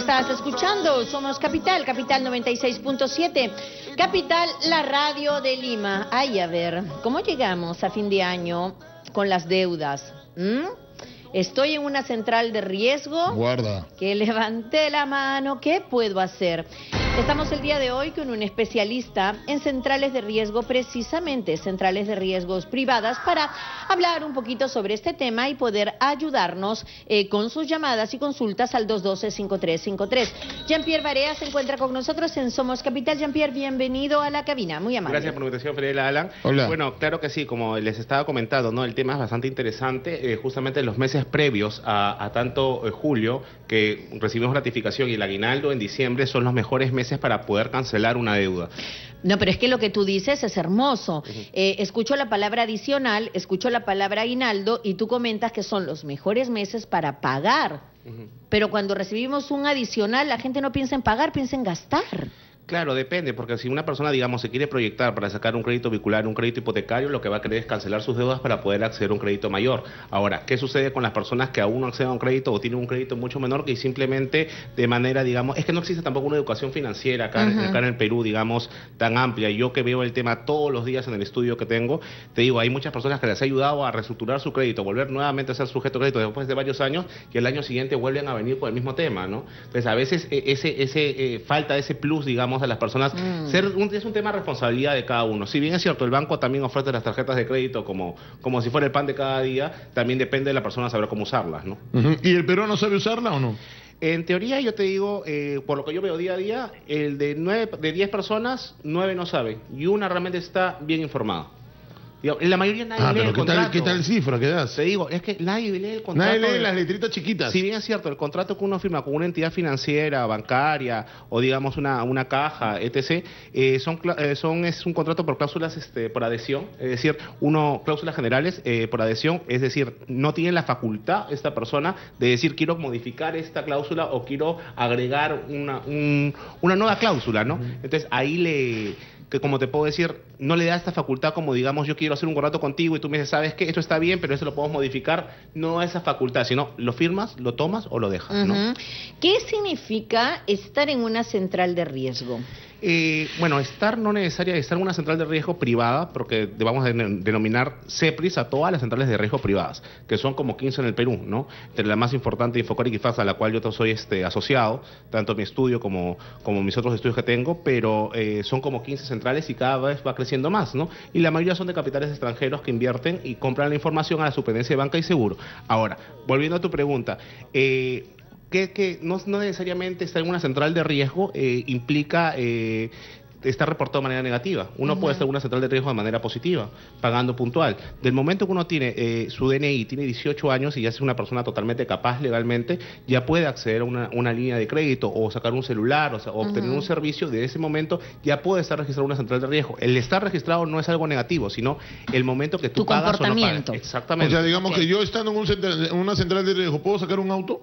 estás escuchando. Somos Capital, Capital 96.7. Capital, la radio de Lima. Ay, a ver, ¿cómo llegamos a fin de año con las deudas? ¿Mm? Estoy en una central de riesgo. Guarda. Que levanté la mano. ¿Qué puedo hacer? Estamos el día de hoy con un especialista en centrales de riesgo, precisamente centrales de riesgos privadas, para hablar un poquito sobre este tema y poder ayudarnos eh, con sus llamadas y consultas al 212-5353. Jean-Pierre Barea se encuentra con nosotros en Somos Capital. Jean-Pierre, bienvenido a la cabina. Muy amable. Gracias por la invitación, Fidel Alan. Hola. Bueno, claro que sí, como les estaba comentando, ¿no? El tema es bastante interesante. Eh, justamente en los meses previos a, a tanto eh, julio, que recibimos ratificación y el aguinaldo en diciembre, son los mejores meses para poder cancelar una deuda. No, pero es que lo que tú dices es hermoso. Eh, escucho la palabra adicional, escucho la palabra aguinaldo y tú comentas que son los mejores meses para pagar. Pero cuando recibimos un adicional, la gente no piensa en pagar, piensa en gastar. Claro, depende, porque si una persona, digamos, se quiere proyectar para sacar un crédito vehicular, un crédito hipotecario, lo que va a querer es cancelar sus deudas para poder acceder a un crédito mayor. Ahora, ¿qué sucede con las personas que aún no acceden a un crédito o tienen un crédito mucho menor que simplemente de manera, digamos, es que no existe tampoco una educación financiera acá, acá en el Perú, digamos, tan amplia. Yo que veo el tema todos los días en el estudio que tengo, te digo, hay muchas personas que les ha ayudado a reestructurar su crédito, volver nuevamente a ser sujeto de crédito después de varios años y el año siguiente vuelven a venir por el mismo tema, ¿no? Entonces, a veces eh, ese, ese eh, falta ese plus, digamos, a las personas. Mm. Ser un- es un tema de responsabilidad de cada uno. Si bien es cierto, el banco también ofrece las tarjetas de crédito como, como si fuera el pan de cada día, también depende de la persona saber cómo usarlas, ¿no? ¿Y el peruano sabe usarla o no? En teoría, yo te digo, eh, por lo que yo veo día a día, el de nueve, de 10 personas, 9 no sabe. Y una realmente está bien informada. Digo, la mayoría nadie Ah, lee pero el ¿qué tal, contrato. ¿qué tal cifra que das? Te digo, es que nadie lee el contrato. Nadie lee de- las letritas chiquitas. Si bien es cierto, el contrato que uno firma con una entidad financiera, bancaria o digamos una, una caja, etc., eh, son, eh, son es un contrato por cláusulas este, por adhesión, es decir, uno cláusulas generales eh, por adhesión, es decir, no tiene la facultad esta persona de decir quiero modificar esta cláusula o quiero agregar una, un- una nueva cláusula, ¿no? Entonces ahí le que como te puedo decir, no le da esta facultad como digamos yo quiero hacer un contrato contigo y tú me dices, sabes que esto está bien, pero eso lo podemos modificar, no esa facultad, sino lo firmas, lo tomas o lo dejas, ¿no? ¿Qué significa estar en una central de riesgo? Eh, bueno, estar no necesaria estar en una central de riesgo privada, porque vamos a den- denominar CEPRIS a todas las centrales de riesgo privadas, que son como 15 en el Perú, ¿no? Entre la más importante, Infocoric y FASA, a la cual yo soy este, asociado, tanto mi estudio como, como mis otros estudios que tengo, pero eh, son como 15 centrales y cada vez va creciendo más, ¿no? Y la mayoría son de capitales extranjeros que invierten y compran la información a la superintendencia de banca y seguro. Ahora, volviendo a tu pregunta, eh, que, que no, no necesariamente estar en una central de riesgo eh, implica eh, estar reportado de manera negativa. Uno puede estar en una central de riesgo de manera positiva, pagando puntual. Del momento que uno tiene eh, su DNI, tiene 18 años y ya es una persona totalmente capaz legalmente, ya puede acceder a una, una línea de crédito o sacar un celular o, sea, o obtener un servicio. De ese momento ya puede estar registrado en una central de riesgo. El estar registrado no es algo negativo, sino el momento que tú Tu pagas o no comportamiento. pagas. O Exactamente. sea, digamos que yo estando en un central- en una central de riesgo, ¿puedo sacar un auto?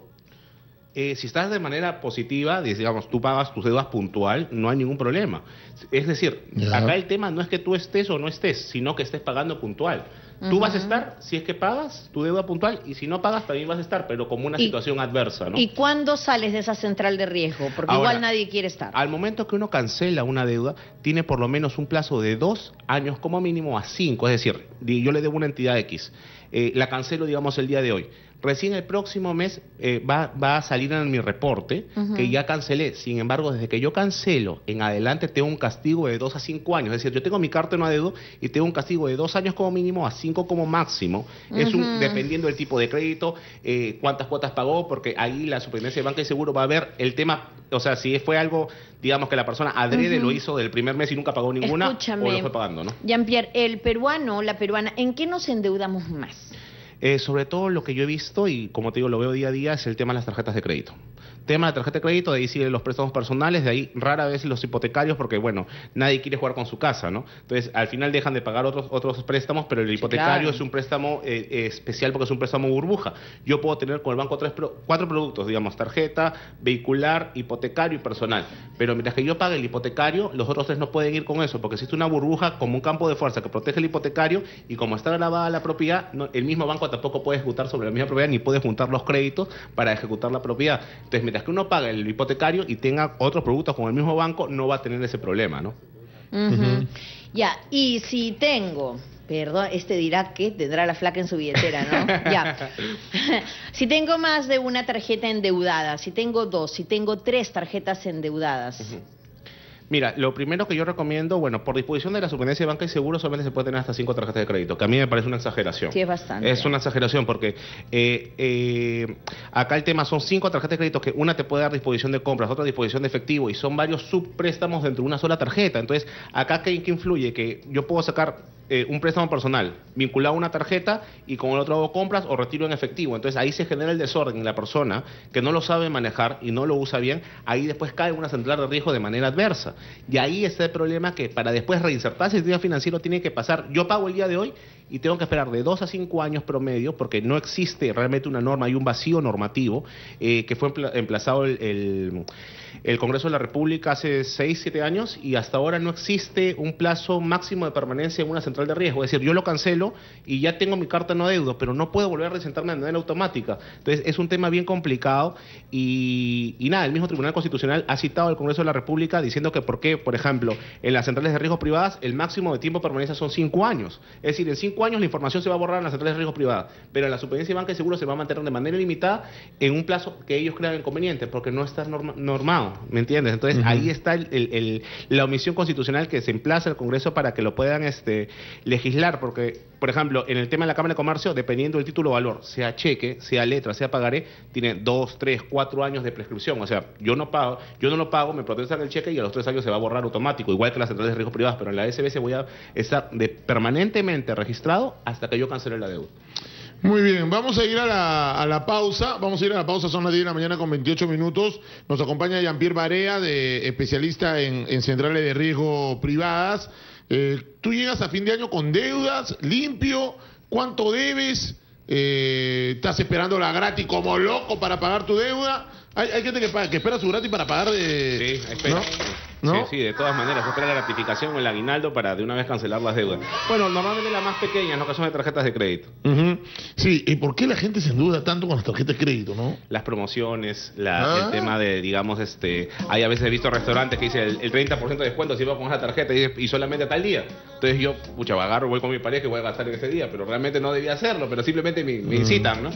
Eh, si estás de manera positiva, digamos, tú pagas tus deudas puntual, no hay ningún problema. Es decir, acá el tema no es que tú estés o no estés, sino que estés pagando puntual. Tú vas a estar si es que pagas tu deuda puntual y si no pagas también vas a estar, pero como una situación adversa, ¿no? ¿Y cuándo sales de esa central de riesgo? Porque Ahora, igual nadie quiere estar. Al momento que uno cancela una deuda, tiene por lo menos un plazo de dos años como mínimo a cinco. Es decir, yo le debo una entidad X, eh, la cancelo, digamos, el día de hoy. Recién el próximo mes eh, va, va a salir en mi reporte que ya cancelé. Sin embargo, desde que yo cancelo en adelante, tengo un castigo de dos a cinco años. Es decir, yo tengo mi carta de no adeudo y tengo un castigo de dos años como mínimo a cinco como máximo. Es un, dependiendo del tipo de crédito, eh, cuántas cuotas pagó, porque ahí la superintendencia de banca y seguro va a ver el tema, o sea, si fue algo, digamos que la persona adrede lo hizo del primer mes y nunca pagó ninguna, Escúchame. o lo fue pagando, ¿no? Jean-Pierre, el peruano, la peruana, ¿en qué nos endeudamos más? Eh, sobre todo lo que yo he visto, y como te digo, lo veo día a día, es el tema de las tarjetas de crédito. Tema de tarjeta de crédito, de ahí siguen los préstamos personales, de ahí rara vez los hipotecarios, porque bueno, nadie quiere jugar con su casa, ¿no? Entonces, al final dejan de pagar otros, otros préstamos, pero el hipotecario claro. es un préstamo eh, eh, especial porque es un préstamo burbuja. Yo puedo tener con el banco tres, cuatro productos, digamos, tarjeta, vehicular, hipotecario y personal. Pero mientras que yo pague el hipotecario, los otros tres no pueden ir con eso, porque existe una burbuja como un campo de fuerza que protege el hipotecario y como está grabada la propiedad, no- el mismo banco banco tampoco puede ejecutar sobre la misma propiedad ni puede juntar los créditos para ejecutar la propiedad. Entonces, mientras que uno paga el hipotecario y tenga otros productos con el mismo banco, no va a tener ese problema, ¿no? Ya, y si tengo, perdón, este dirá que tendrá la flaca en su billetera, ¿no? ya. si tengo más de una tarjeta endeudada, si tengo dos, si tengo tres tarjetas endeudadas, Mira, lo primero que yo recomiendo, bueno, por disposición de la Superintendencia de Banca y Seguro solamente se puede tener hasta cinco tarjetas de crédito, que a mí me parece una exageración. Sí, es bastante. Es una exageración porque eh, eh, acá el tema son cinco tarjetas de crédito que una te puede dar disposición de compras, otra disposición de efectivo y son varios subpréstamos dentro de una sola tarjeta. Entonces, acá ¿qué, qué influye? Que yo puedo sacar eh, un préstamo personal vinculado a una tarjeta y con el otro hago compras o retiro en efectivo. Entonces ahí se genera el desorden en la persona que no lo sabe manejar y no lo usa bien. Ahí después cae una central de riesgo de manera adversa. Y ahí está el problema que para después reinsertarse el sistema financiero tiene que pasar. Yo pago el día de hoy y tengo que esperar de dos a cinco años promedio porque no existe realmente una norma, hay un vacío normativo eh, que fue empla- emplazado el, el- Congreso de la República hace seis, siete años y hasta ahora no existe un plazo máximo de permanencia en una central de riesgo. Es decir, yo lo cancelo y ya tengo mi carta no adeudo, pero no puedo volver a resentarme de manera automática. Entonces es un tema bien complicado y, y nada, el mismo Tribunal Constitucional ha citado al Congreso de la República diciendo que por qué, por ejemplo, en las centrales de riesgo privadas el máximo de tiempo de permanencia son cinco años. Es decir, en cinco años la información se va a borrar en las centrales de riesgo privadas, pero en la Superintendencia de Banca y Seguro se va a mantener de manera limitada en un plazo que ellos crean inconveniente, porque no está norma- normado, ¿me entiendes? Entonces ahí está el- el- el- la omisión constitucional que se emplaza el Congreso para que lo puedan este, legislar, porque, por ejemplo, en el tema de la Cámara de Comercio, dependiendo del título valor, sea cheque, sea letra, sea pagaré, tiene dos, tres, cuatro años de prescripción. O sea, yo no pago, yo no lo pago, me protestan el cheque y a los tres años se va a borrar automático, igual que las centrales de riesgo privadas, pero en la SBS voy a estar de, permanentemente registrado hasta que yo cancele la deuda. Muy bien, vamos a ir a la, a la pausa. Vamos a ir a la pausa, son las 10 de la mañana con 28 minutos. Nos acompaña Jean-Pierre Barea, de, especialista en, en centrales de riesgo privadas. Eh, Tú llegas a fin de año con deudas, limpio. ¿Cuánto debes? Eh, ¿Estás esperando la gratis como loco para pagar tu deuda? Hay, hay gente que, paga- que espera su gratis para pagar de... Sí, espera. ¿no? ¿No? Sí, sí, de todas maneras. Espera la gratificación o el aguinaldo para de una vez cancelar las deudas. Bueno, normalmente las más pequeñas, ¿no? Que son de tarjetas de crédito. Ujú. Sí, ¿y por qué la gente se endeuda tanto con las tarjetas de crédito, no? Las promociones, la- Ah. el tema de, digamos, este... Hay a veces he visto restaurantes que dicen el, el 30% de descuento si va con esa tarjeta y, y solamente a tal día. Entonces yo, pucha, agarro, voy con mi pareja y voy a gastar en ese día, pero realmente no debía hacerlo, pero simplemente me, me incitan, ¿no?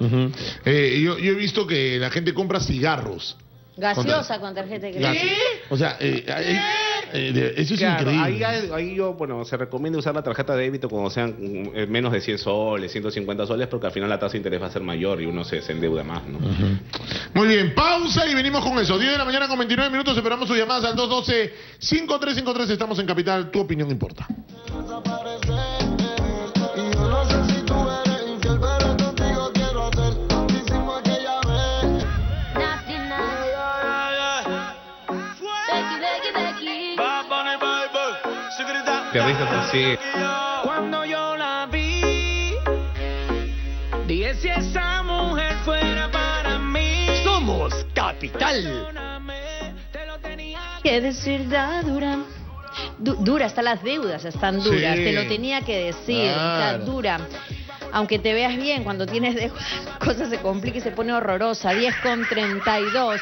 Ujú. Eh, yo, yo he visto que la gente compra cigarros. Gaseosa con tarjeta de crédito. O sea, eh, eh, eh, eso es Claro, increíble. ahí, hay- ahí yo, bueno, se recomienda usar la tarjeta de débito cuando sean eh, menos de 100 soles, 150 soles, porque al final la tasa de interés va a ser mayor y uno se, se endeuda más, ¿no? Muy bien, pausa y venimos con eso. 10 de la mañana con 29 minutos, esperamos sus llamadas al 212-5353. Estamos en Capital, tu opinión importa. Qué risa, sí. Cuando yo la vi, dije si esa mujer fuera para mí. Somos Capital. Te lo tenía ¿Qué decir da dura? Du- dura, hasta las deudas están duras, Sí. te lo tenía que decir, está Claro. dura. Aunque te veas bien, cuando tienes deudas, la cosa se complica y se pone horrorosa. 10 con 32.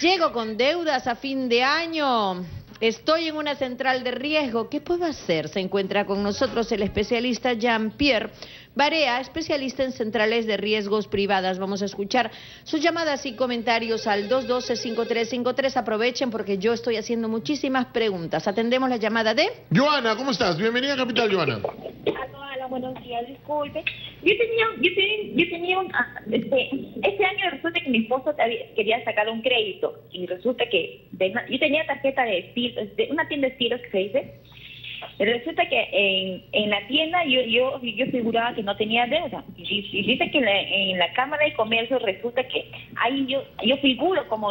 Llego con deudas a fin de año. Estoy en una central de riesgo. ¿Qué puedo hacer? Se encuentra con nosotros el especialista Jean-Pierre Barea, especialista en centrales de riesgos privadas. Vamos a escuchar sus llamadas y comentarios al 212-5353. Aprovechen porque yo estoy haciendo muchísimas preguntas. Atendemos la llamada de... Joana, ¿cómo estás? Bienvenida a Capital, Joana. Buenos días, disculpe. Yo tenía, yo tenía, yo tenía un, ah, este, este año resulta que mi esposo quería sacar un crédito y resulta que yo tenía tarjeta de estilos, de una tienda de estilos que se dice. Resulta que en, en la tienda yo, yo yo figuraba que no tenía deuda. Y, dice que en la, en la Cámara de Comercio resulta que ahí yo yo figuro como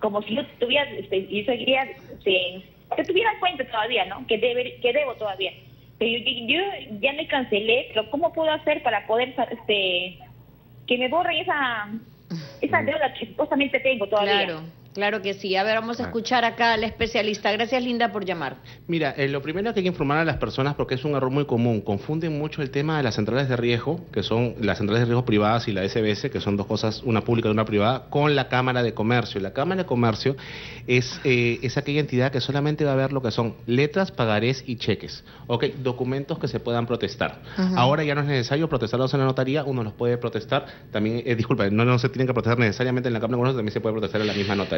como si yo tuviera, este, yo seguiría, este, que tuviera cuenta todavía, ¿no? Que, debe, que debo todavía. Pero yo, yo ya me cancelé, pero ¿cómo puedo hacer para poder, este, que me borren esa, esa deuda que supuestamente tengo todavía. Claro, claro que sí. A ver, vamos a escuchar acá al especialista. Gracias, Linda, por llamar. Mira, eh, lo primero que hay que informar a las personas, porque es un error muy común, confunden mucho el tema de las centrales de riesgo, que son las centrales de riesgo privadas y la SBS, que son dos cosas, una pública y una privada, con la Cámara de Comercio. La Cámara de Comercio es, eh, es aquella entidad que solamente va a ver lo que son letras, pagarés y cheques, ¿ok? Documentos que se puedan protestar. Ahora ya no es necesario protestarlos en la notaría, uno los puede protestar, también, eh, disculpa, no, no se tienen que protestar necesariamente en la Cámara de Comercio, también se puede protestar en la misma notaría,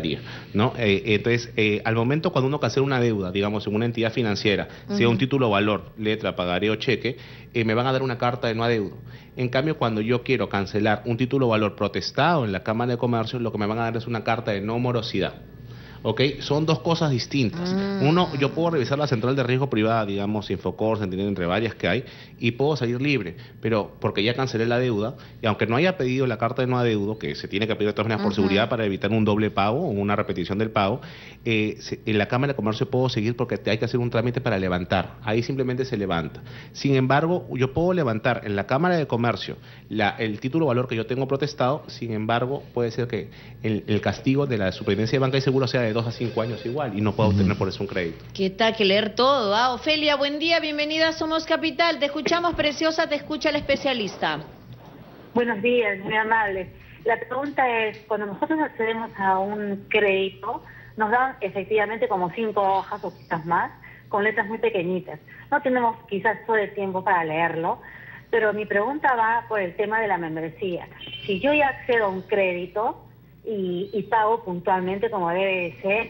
¿no? Eh, entonces, eh, al momento cuando uno cancela una deuda, digamos, en una entidad financiera, sea un título o valor, letra, pagaré o cheque, eh, me van a dar una carta de no adeudo. En cambio, cuando yo quiero cancelar un título o valor protestado en la Cámara de Comercio, lo que me van a dar es una carta de no morosidad. ¿Ok? Son dos cosas distintas. Uno, yo puedo revisar la central de riesgo privada, digamos, Infocor, Sentinel, entre varias que hay, y puedo salir libre, pero porque ya cancelé la deuda, y aunque no haya pedido la carta de no adeudo, que se tiene que pedir de todas maneras por seguridad para evitar un doble pago o una repetición del pago, eh, se- en la Cámara de Comercio puedo seguir porque te- hay que hacer un trámite para levantar. Ahí simplemente se levanta. Sin embargo, yo puedo levantar en la Cámara de Comercio la- el título valor que yo tengo protestado, sin embargo, puede ser que el, el castigo de la Superintendencia de Banca y Seguro sea de dos a cinco años igual y no puedo obtener por eso un crédito. ¿Qué tal? Que leer todo. Ah, Ofelia, buen día, bienvenida a Somos Capital. Te escuchamos, preciosa, te escucha el especialista. Buenos días, muy amable. La pregunta es, cuando nosotros accedemos a un crédito, nos dan efectivamente como cinco hojas o quizás más, con letras muy pequeñitas. No tenemos quizás todo el tiempo para leerlo, pero mi pregunta va por el tema de la membresía. Si yo ya accedo a un crédito y, y pago puntualmente como debe de ser,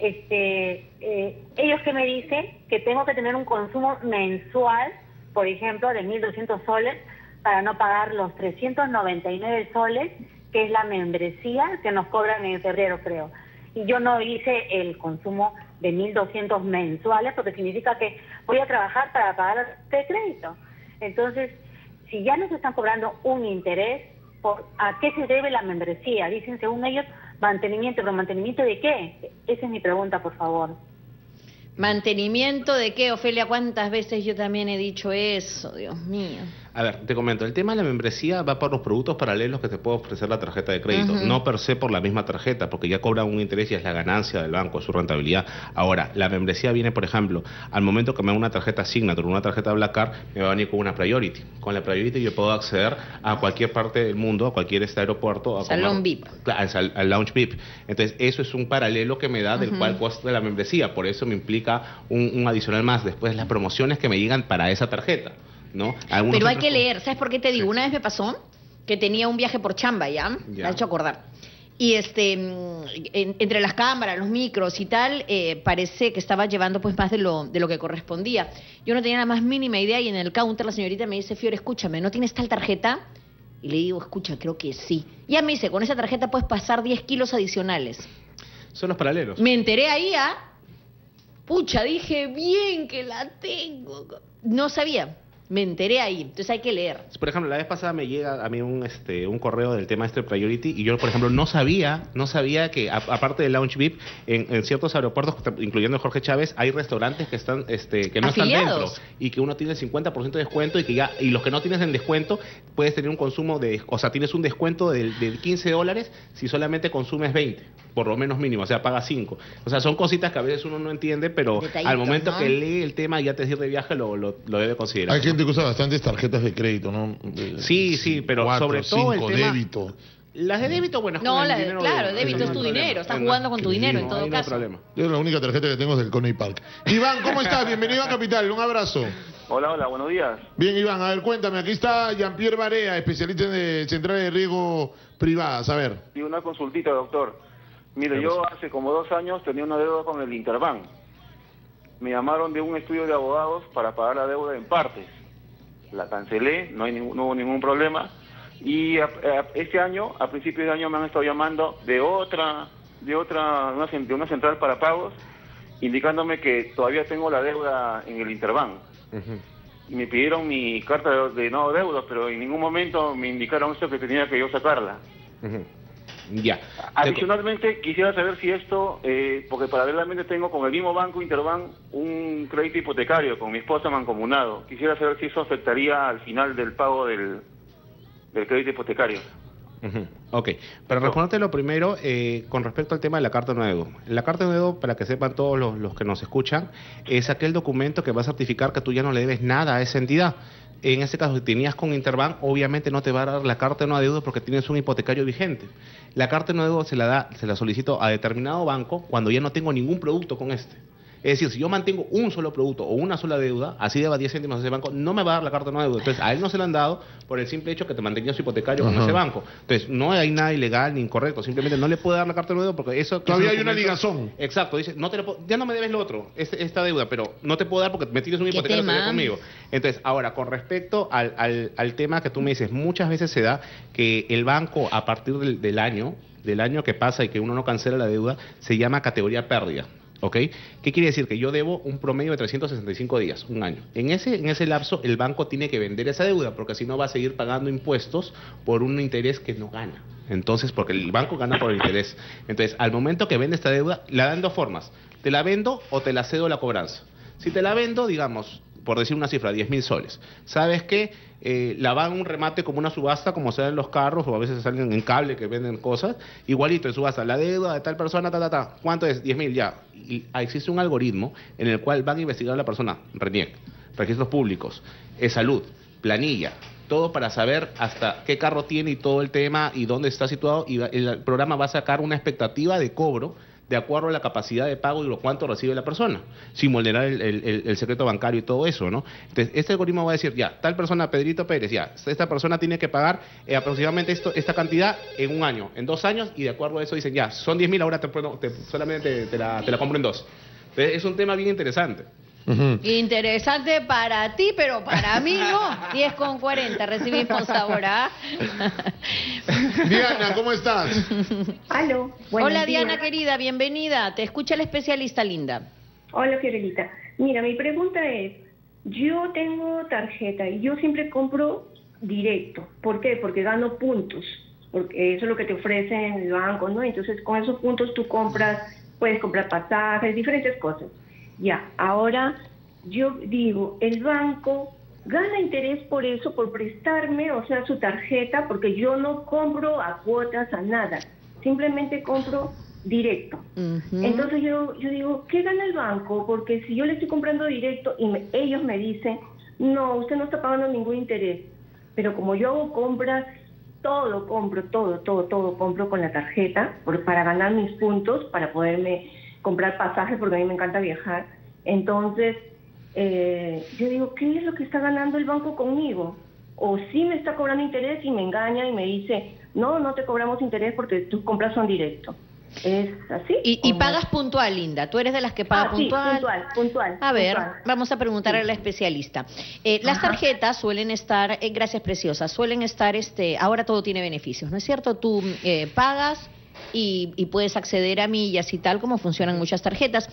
este, eh, ellos que me dicen que tengo que tener un consumo mensual, por ejemplo, de 1.200 soles para no pagar los 399 soles, que es la membresía que nos cobran en febrero, creo. Y yo no hice el consumo de 1.200 mensuales porque significa que voy a trabajar para pagar este crédito. Entonces, si ya nos están cobrando un interés, ¿por- ¿a qué se debe la membresía? Dicen, según ellos, mantenimiento, pero ¿mantenimiento de qué? Esa es mi pregunta, por favor. ¿Mantenimiento de qué, Ofelia? ¿Cuántas veces yo también he dicho eso? Dios mío. A ver, te comento, el tema de la membresía va por los productos paralelos que te puede ofrecer la tarjeta de crédito, no per se por la misma tarjeta, porque ya cobran un interés y es la ganancia del banco, es su rentabilidad. Ahora, la membresía viene, por ejemplo, al momento que me da una tarjeta Signature, una tarjeta Black Card, me va a venir con una Priority. Con la Priority yo puedo acceder a cualquier parte del mundo, a cualquier este aeropuerto. A Salón comer- VIP. Al, al lounge VIP. Entonces, eso es un paralelo que me da del cual costo la membresía. Por eso me implica un, un adicional más. Después, las promociones que me llegan para esa tarjeta. ¿No? Algunos Pero hay que leer. ¿Sabes por qué te digo? Sí. Una vez me pasó que tenía un viaje por chamba, ¿ya? Me Ya. ha hecho acordar. Y este, mm, en- entre las cámaras, los micros y tal, eh, parece que estaba llevando pues más de lo, de lo que correspondía. Yo no tenía la más mínima idea y en el counter la señorita me dice, Fiore, escúchame, ¿no tienes tal tarjeta? Y le digo, escucha, creo que sí. Ya me dice, con esa tarjeta puedes pasar 10 kilos adicionales. Son los paralelos. Me enteré ahí, ¿ah? Pucha, dije, bien que la tengo. No sabía. Me enteré ahí. Entonces hay que leer. Por ejemplo, la vez pasada me llega a mí un, este, un correo del tema este Priority y yo, por ejemplo, no sabía, no sabía que a- aparte del Lounge VIP, en, en ciertos aeropuertos, incluyendo el Jorge Chávez, hay restaurantes que están, este, que no Afiliados. están dentro y que uno tiene el 50% de descuento y que ya, y los que no tienes en descuento, puedes tener un consumo de, o sea, tienes un descuento del, del 15 dólares si solamente consumes 20, por lo menos mínimo, o sea, pagas 5. O sea, son cositas que a veces uno no entiende, pero Detallitos, al momento ¿no? que lee el tema y ya te sirve de viaje, lo, lo, lo debe considerar. Hay gente que usa bastantes tarjetas de crédito, ¿no? De- Sí, sí, pero cuatro, sobre todo el cinco, tema- débito. Las de débito, bueno, es No, con el la de- dinero claro, de- débito es tu problema. dinero, estás Eh, jugando con tu dinero en todo no hay caso. problema. Yo la única tarjeta que tengo es del Coney Park. Iván, ¿cómo estás? Bienvenido a Capital, un abrazo. Hola, hola, buenos días. Bien, Iván, a ver, cuéntame, aquí está Jean-Pierre Barea, especialista de centrales de riesgo privadas. A ver. Y una consultita, doctor. Mire, yo hace como dos años tenía una deuda con el Interbank. Me llamaron de un estudio de abogados para pagar la deuda en partes. La cancelé, no, hay ningún- no hubo ningún problema. Y a- a- este año, a principios de año, me han estado llamando de otra, de otra, una, de una central para pagos, indicándome que todavía tengo la deuda en el Interbank. Y me pidieron mi carta de, de no deuda, pero en ningún momento me indicaron eso que tenía que yo sacarla. Ujú. Ya. Adicionalmente, quisiera saber si esto, eh, porque paralelamente tengo con el mismo banco Interbank un crédito hipotecario con mi esposa mancomunado. Quisiera saber si eso afectaría al final del pago del, del crédito hipotecario. Ujú, Ok, para responderte lo primero, eh, con respecto al tema de la carta nuevo. La carta nuevo, para que sepan todos los, los que nos escuchan, es aquel documento que va a certificar que tú ya no le debes nada a esa entidad. En este caso, si tenías con Interbank, obviamente no te va a dar la carta de no adeudo porque tienes un hipotecario vigente. La carta de no adeudo se la da, se la solicito a determinado banco cuando ya no tengo ningún producto con este. Es decir, si yo mantengo un solo producto o una sola deuda, así deba 10 céntimos a ese banco, no me va a dar la carta de no adeudo. Entonces, a él no se la han dado por el simple hecho que te mantenía su hipotecario con ese banco. Entonces, no hay nada ilegal ni incorrecto, simplemente no le puede dar la carta de no adeudo porque eso... Todavía hay una ligazón. Exacto, dice, no te lo puedo- ya no me debes lo otro, este- esta deuda, pero no te puedo dar porque me tienes un ¿Qué hipotecario conmigo. Entonces, ahora, con respecto al, al- al tema que tú me dices, muchas veces se da que el banco, a partir del, del año, del año que pasa y que uno no cancela la deuda, se llama categoría pérdida. ¿Ok? ¿Qué quiere decir? Que yo debo un promedio de 365 días, un año. En ese, en ese lapso, el banco tiene que vender esa deuda, porque si no va a seguir pagando impuestos por un interés que no gana. Entonces, porque el banco gana por el interés. Entonces, al momento que vende esta deuda, la dan dos formas. Te la vendo o te la cedo la cobranza. Si te la vendo, digamos, por decir una cifra, 10 mil soles. ¿Sabes qué? Eh, la van un remate como una subasta, como se da en los carros, o a veces salen en cable que venden cosas. Igualito en subasta, la deuda de tal persona, ta, ta, ta. ¿Cuánto es? 10 mil, ya. Y existe un algoritmo en el cual van a investigar a la persona, RENIEC, registros públicos, eh, salud, planilla, todo para saber hasta qué carro tiene y todo el tema y dónde está situado. Y el programa va a sacar una expectativa de cobro de acuerdo a la capacidad de pago y lo cuánto recibe la persona, sin vulnerar el, el- el- el secreto bancario y todo eso, ¿no? Entonces, este algoritmo va a decir, ya, tal persona, Pedrito Pérez, ya, esta persona tiene que pagar eh, aproximadamente esto, esta cantidad en un año, en dos años, y de acuerdo a eso dicen, ya, son 10 mil, ahora te, puedo- te- solamente te, te la, te la compro en dos. Entonces, es un tema bien interesante. Interesante para ti, pero para mí no. 10 con 40 recibimos ahora. Diana, ¿cómo estás? Aló. Hola Diana querida, bienvenida. Te escucha el especialista linda. Hola, Fiorelita. Mira, mi pregunta es, yo tengo tarjeta y yo siempre compro directo. ¿Por qué? Porque gano puntos. Porque eso es lo que te ofrecen en el banco, ¿no? Entonces, con esos puntos tú compras, puedes comprar pasajes, diferentes cosas. Ya, ahora yo digo, el banco gana interés por eso, por prestarme, o sea, su tarjeta, porque yo no compro a cuotas, a nada. Simplemente compro directo. Entonces yo, yo digo, ¿qué gana el banco? Porque si yo le estoy comprando directo y me- ellos me dicen, no, usted no está pagando ningún interés. Pero como yo hago compras, todo compro, todo, todo, todo compro con la tarjeta por- para ganar mis puntos, para poderme comprar pasajes, porque a mí me encanta viajar. Entonces, eh, yo digo, ¿qué es lo que está ganando el banco conmigo? O sí me está cobrando interés y me engaña y me dice, no, no te cobramos interés porque tus compras son directo. ¿Es así? Y, y pagas puntual, linda. Tú eres de las que paga Ah, sí, puntual. puntual, puntual. A ver, puntual. vamos a preguntarle a la especialista. Eh, las tarjetas suelen estar, eh, gracias preciosa, suelen estar, este, ahora todo tiene beneficios, ¿no es cierto? Tú eh, pagas y, y puedes acceder a millas y tal como funcionan muchas tarjetas.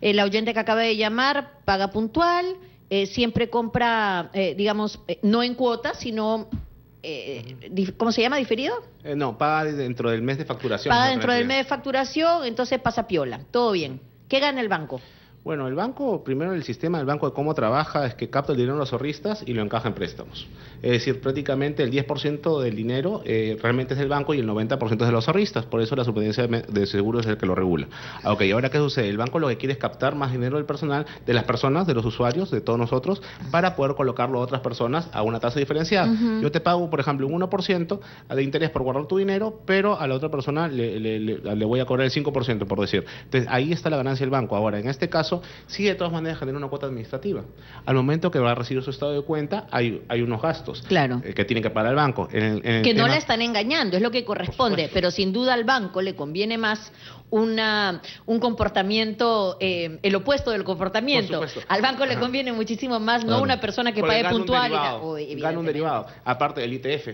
El oyente que acaba de llamar paga puntual, eh, siempre compra, eh, digamos, eh, no en cuotas, sino, eh, ¿cómo se llama? ¿Diferido? Eh, no, paga dentro del mes de facturación. Paga dentro del mes de facturación, entonces pasa piola, todo bien. ¿Qué gana el banco? Bueno, el banco, primero el sistema del banco de cómo trabaja es que capta el dinero de los ahorristas y lo encaja en préstamos. Es decir, prácticamente el 10% del dinero eh, realmente es del banco y el 90% es de los ahorristas. Por eso la superintendencia de seguros es el que lo regula. Ah, Ok, ahora qué sucede? El banco lo que quiere es captar más dinero del personal, de las personas, de los usuarios, de todos nosotros, para poder colocarlo a otras personas a una tasa diferenciada. Yo te pago, por ejemplo, un 1% de interés por guardar tu dinero, pero a la otra persona le, le- le- le voy a cobrar el 5%, por decir. Entonces, ahí está la ganancia del banco. Ahora, en este caso, sí, de todas maneras, genera una cuota administrativa. Al momento que va a recibir su estado de cuenta, hay, hay unos gastos Claro. eh, que tiene que pagar el banco. En el- en el que no la están engañando, es lo que corresponde, pero sin duda al banco le conviene más una, un comportamiento, eh, el opuesto del comportamiento. Al banco le Ajá. conviene muchísimo más, no Claro. una persona que Porque pague gana un puntual. y derivado, da- Uy, gana un derivado. Aparte del ITF,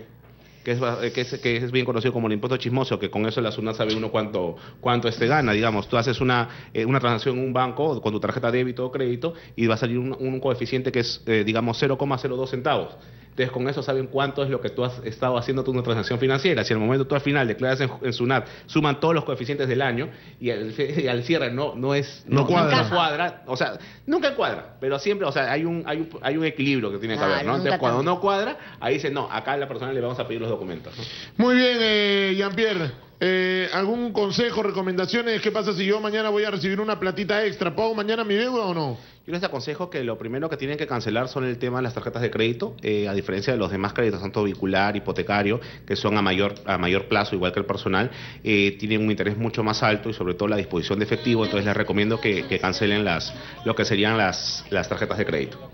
que es, ba- que, es, que es bien conocido como el impuesto chismoso, que con eso la SUNAT sabe uno cuánto, cuánto este gana. Digamos, tú haces una, eh, una transacción en un banco con tu tarjeta de débito o crédito y va a salir un, un coeficiente que es, eh, digamos, 0,02 centavos. Entonces, con eso saben cuánto es lo que tú has estado haciendo una transacción financiera. Si al momento tú al final declaras en, en SUNAT, suman todos los coeficientes del año y al, y al cierre no, no es... No cuadra. nunca cuadra. O sea, nunca cuadra, pero siempre, o sea, hay un, hay un, hay un equilibrio que tiene que haber, ¿no? Entonces, cuando no cuadra, ahí dice, no, acá a la persona le vamos a pedir los documentos. ¿no? Muy bien, eh, Jean-Pierre. Eh, ¿Algún consejo, recomendaciones? ¿Qué pasa si yo mañana voy a recibir una platita extra? ¿Pago mañana mi deuda o no? Yo les aconsejo que lo primero que tienen que cancelar son el tema de las tarjetas de crédito, eh, a diferencia de los demás créditos, tanto vehicular, hipotecario, que son a mayor, a mayor plazo, igual que el personal, eh, tienen un interés mucho más alto y sobre todo la disposición de efectivo, entonces les recomiendo que, que cancelen las, lo que serían las, las tarjetas de crédito.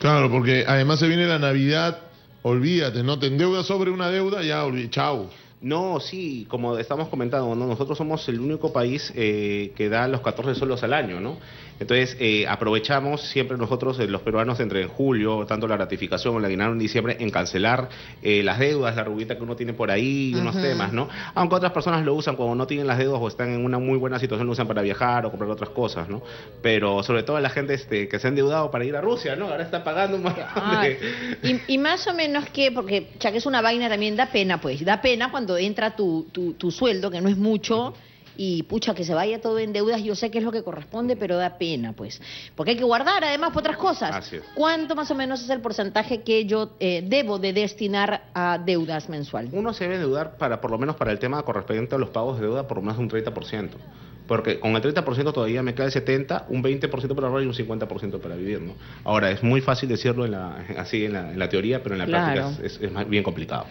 Claro, porque además se viene la Navidad, olvídate, ¿no? Te endeudas sobre una deuda, ya, chao. No, sí, como estamos comentando, ¿no? nosotros somos el único país eh, que da los 14 solos al año, ¿no? Entonces, eh, aprovechamos siempre nosotros, eh, los peruanos, entre en julio, tanto la ratificación o la aguinaldo en diciembre, en cancelar eh, las deudas, la rubita que uno tiene por ahí, unos temas, ¿no? Aunque otras personas lo usan cuando no tienen las deudas o están en una muy buena situación, lo usan para viajar o comprar otras cosas, ¿no? Pero sobre todo la gente este, que se ha endeudado para ir a Rusia, ¿no? Ahora está pagando de... y, y más o menos que, porque ya que es una vaina también da pena, pues, da pena cuando entra tu, tu, tu sueldo, que no es mucho, y pucha, que se vaya todo en deudas, yo sé que es lo que corresponde, pero da pena, pues, porque hay que guardar además por otras cosas. Así es. ¿Cuánto más o menos es el porcentaje que yo eh, debo de destinar a deudas mensual? Uno se debe endeudar para, por lo menos para el tema correspondiente a los pagos de deuda por más de un 30%. Porque con el 30% todavía me queda el 70%, un 20% para ahorrar y un 50% para vivir, ¿no? Ahora, es muy fácil decirlo en la, así en la, en la teoría, pero en la Claro. práctica es, es- es más bien complicado.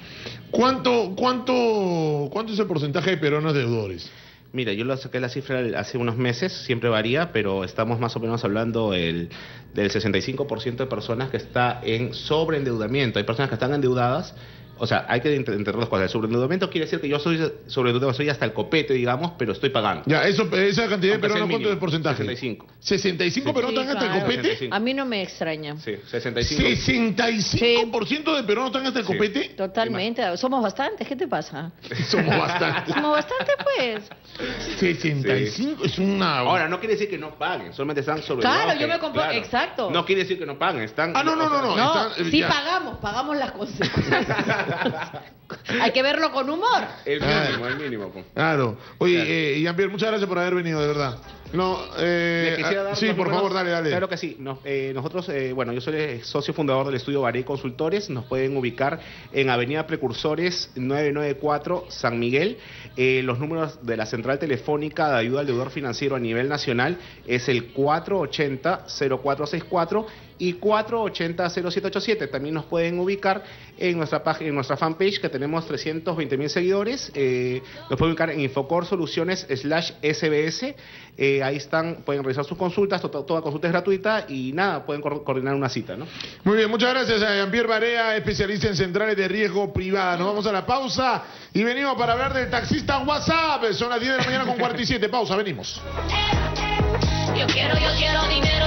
¿Cuánto, cuánto, ¿Cuánto es el porcentaje de peruanos deudores? Mira, yo lo saqué la cifra hace unos meses, siempre varía, pero estamos más o menos hablando el, del 65% de personas que está en sobreendeudamiento. Hay personas que están endeudadas, o sea, hay que ent- entender dos cosas. El sobreendeudamiento quiere decir que yo soy sobreendeudado, soy hasta el copete, digamos, pero estoy pagando. Ya, eso, esa cantidad de peruanos, ¿cuánto es el porcentaje? 65. 65 Sí, peruanos están hasta el claro. copete. 65. A mí no me extraña. Sí, 65. 65% de peruanos están hasta el Sí. copete. Totalmente. Somos bastantes. ¿Qué te pasa? Somos bastantes. Somos bastantes, pues. 65 es una. Ahora, no quiere decir que no paguen, solamente están sobreendeudadados. Claro, yo me compro- exacto. No quiere decir que no paguen, están... Ah, no, no, no, no. No, están- sí ya. pagamos, pagamos las consecuencias. Hay que verlo con humor. El mínimo, el mínimo. Claro. Oye, Claro. eh, Jean-Pierre, muchas gracias por haber venido, de verdad. No, eh, Le quisiera ah, dar sí, por menos- favor, dale, dale. Claro que sí. Nos- eh, nosotros, eh, bueno, yo soy el socio fundador del estudio Baré Consultores. Nos pueden ubicar en Avenida Precursores 994 San Miguel. Eh, los números de la central telefónica de ayuda al deudor financiero a nivel nacional es el 480-0464 y 480-0787. También nos pueden ubicar en nuestra página, en nuestra fanpage que tenemos 320 mil seguidores. Eh, nos pueden ubicar en Infocor Soluciones slash SBS. Eh, ahí están, pueden realizar sus consultas, to- toda consulta es gratuita y nada, pueden coordinar una cita, ¿no? Muy bien, muchas gracias a Jean-Pierre Barea, especialista en centrales de riesgo privada. Nos vamos a la pausa y venimos para hablar del taxista WhatsApp. Son las 10 de la mañana con 47. Pausa, venimos. Yo quiero, yo quiero dinero.